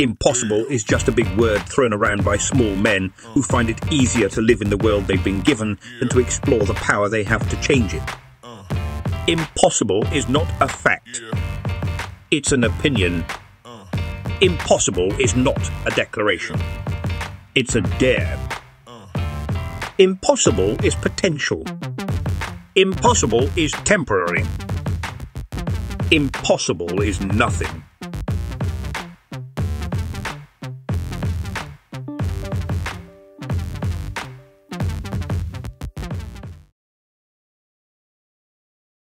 Impossible is just a big word thrown around by small men who find it easier to live in the world they've been given than to explore the power they have to change it. Impossible is not a fact. It's an opinion. Impossible is not a declaration. It's a dare. Impossible is potential. Impossible is temporary. Impossible is nothing.